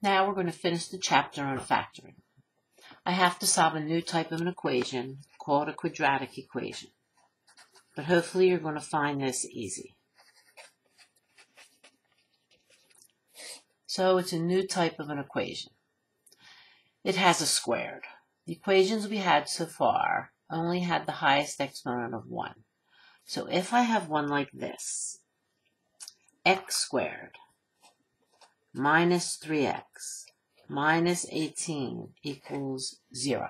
Now we're going to finish the chapter on factoring. I have to solve a new type of an equation called a quadratic equation. But hopefully you're going to find this easy. So it's a new type of an equation. It has a squared. The equations we had so far only had the highest exponent of 1. So if I have one like this, x squared minus 3x minus 18 equals 0.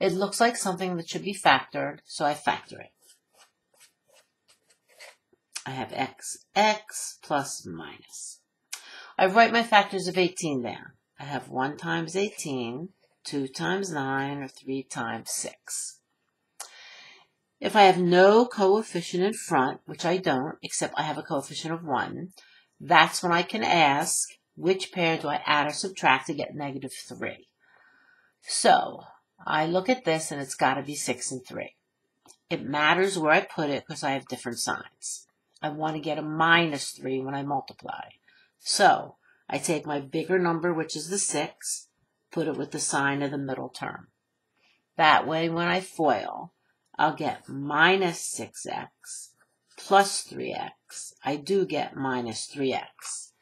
It looks like something that should be factored, so I factor it. I have x, x plus minus. I write my factors of 18 down. I have 1 times 18, 2 times 9, or 3 times 6. If I have no coefficient in front, which I don't, except I have a coefficient of 1, that's when I can ask, which pair do I add or subtract to get negative 3? So, I look at this and it's got to be 6 and 3. It matters where I put it because I have different signs. I want to get a minus 3 when I multiply. So, I take my bigger number, which is the 6, put it with the sign of the middle term. That way, when I FOIL, I'll get minus 6x plus 3x. I do get minus 3x.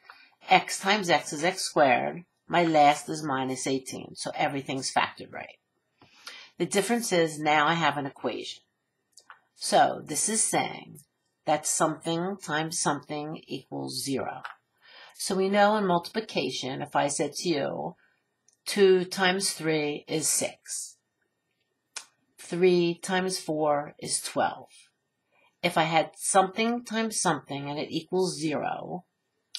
x times x is x squared. My last is minus 18, so everything's factored right. The difference is now I have an equation. So this is saying that something times something equals 0. So we know in multiplication, if I said to you, 2 times 3 is 6. 3 times 4 is 12 if I had something times something and it equals zero,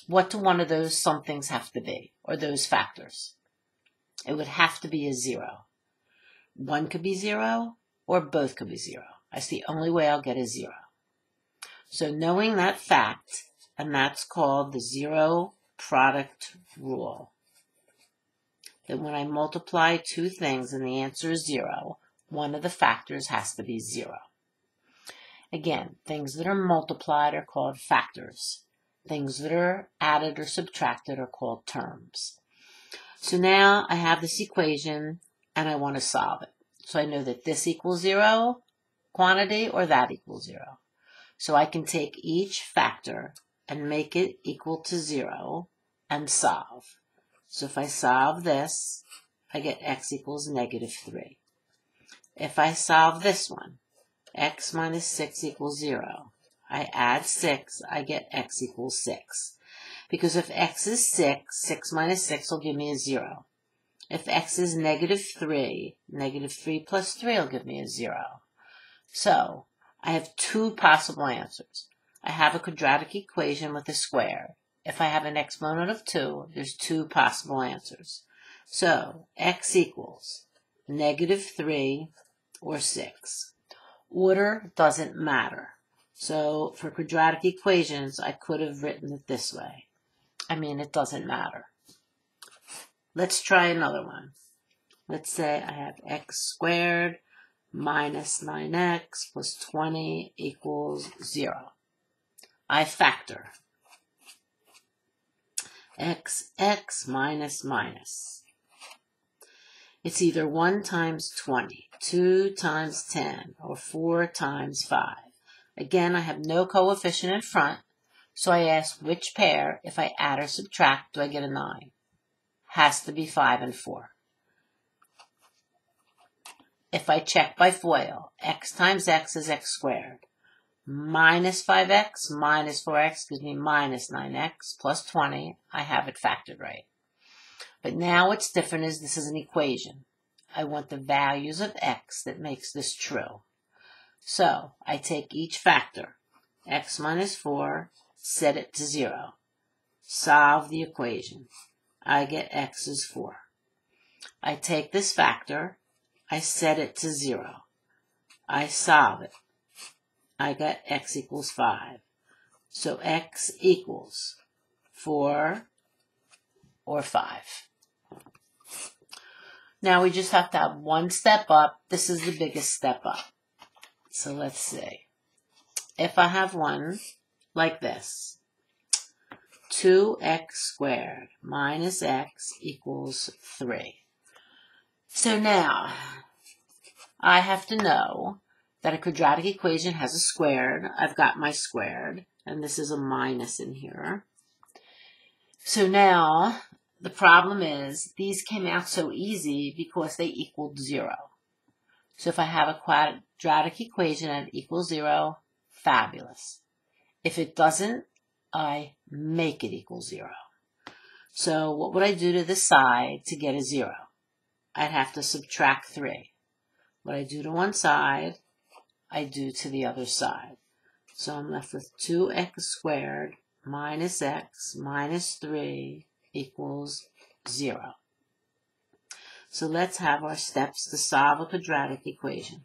what do one of those somethings have to be, or those factors? It would have to be a zero. One could be zero, or both could be zero. That's the only way I'll get a zero. So knowing that fact, and that's called the zero product rule, that when I multiply two things and the answer is zero, one of the factors has to be zero. Again, things that are multiplied are called factors. Things that are added or subtracted are called terms. So now I have this equation and I want to solve it. So I know that this equals zero quantity or that equals zero. So I can take each factor and make it equal to zero and solve. So if I solve this, I get x equals negative 3. If I solve this one, x minus 6 equals 0. I add 6, I get x equals 6. Because if x is 6, 6 minus 6 will give me a 0. If x is negative 3, negative 3 plus 3 will give me a 0. So, I have two possible answers. I have a quadratic equation with a square. If I have an exponent of 2, there's two possible answers. So, x equals negative 3 or 6. Order doesn't matter. So for quadratic equations, I could have written it this way. I mean, it doesn't matter. Let's try another one. Let's say I have x squared minus 9x plus 20 equals 0. I factor x, x minus minus. It's either 1 times 20 2 times 10, or 4 times 5. Again, I have no coefficient in front, so I ask which pair, if I add or subtract, do I get a 9? Has to be 5 and 4. If I check by FOIL, x times x is x squared. Minus 5x minus 4x gives me minus 9x plus 20. I have it factored right. But now what's different is this is an equation. I want the values of x that makes this true. So I take each factor, x minus 4, set it to 0. Solve the equation. I get x is 4. I take this factor, I set it to 0. I solve it. I get x equals 5. So x equals 4 or 5. Now we just have to have one step up. This is the biggest step up. So let's see. If I have one like this, 2x squared minus x equals 3. So now, I have to know that a quadratic equation has a squared. I've got my squared, and this is a minus in here. So now, the problem is, these came out so easy because they equaled 0. So if I have a quadratic equation it equals 0, fabulous. If it doesn't, I make it equal 0. So what would I do to the side to get a 0? I'd have to subtract 3. What I do to one side, I do to the other side. So I'm left with 2x squared minus x minus 3 equals 0. So let's have our steps to solve a quadratic equation.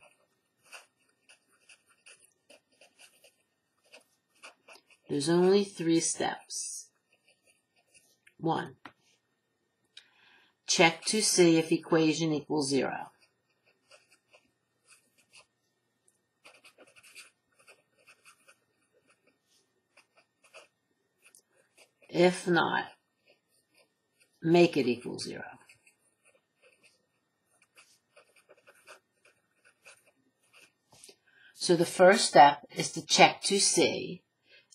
There's only three steps. One, check to see if equation equals zero. If not, make it equal zero. So the first step is to check to see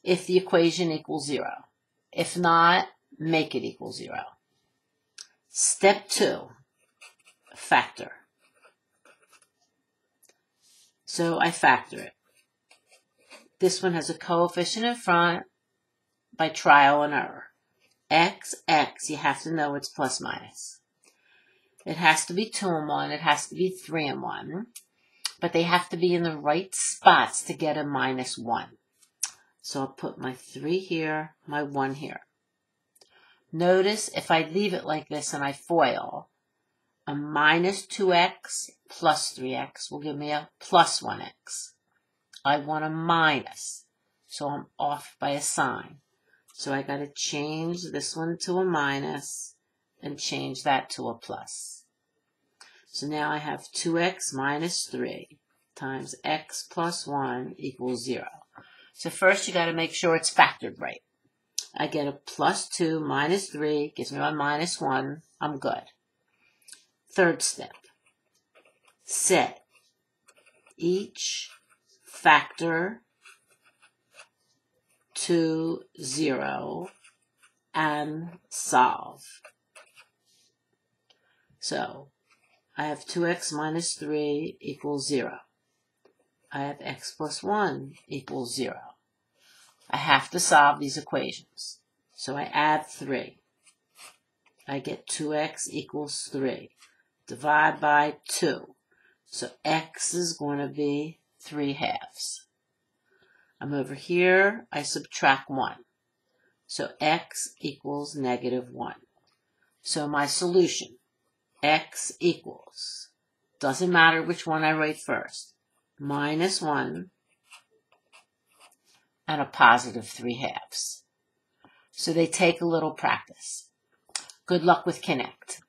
if the equation equals zero. If not, make it equal zero. Step two, factor. So I factor it. This one has a coefficient in front by trial and error. X, X, you have to know it's plus minus. It has to be 2 and 1. It has to be 3 and 1. But they have to be in the right spots to get a minus 1. So I'll put my 3 here, my 1 here. Notice if I leave it like this and I FOIL, a minus 2x plus 3x will give me a plus 1x. I want a minus, so I'm off by a sign. So I got to change this one to a minus and change that to a plus. So now I have 2x minus 3 times x plus 1 equals 0. So first you got to make sure it's factored right. I get a plus 2 minus 3, gives me my minus 1. I'm good. Third step. Set each factor to 0 and solve. So, I have 2x minus 3 equals 0. I have x plus 1 equals 0. I have to solve these equations. So I add 3. I get 2x equals 3. Divide by 2. So x is going to be 3 halves. I'm over here, I subtract 1. So x equals negative 1. So my solution, x equals, doesn't matter which one I write first, minus 1 and a positive 3 halves. So they take a little practice. Good luck with Connect.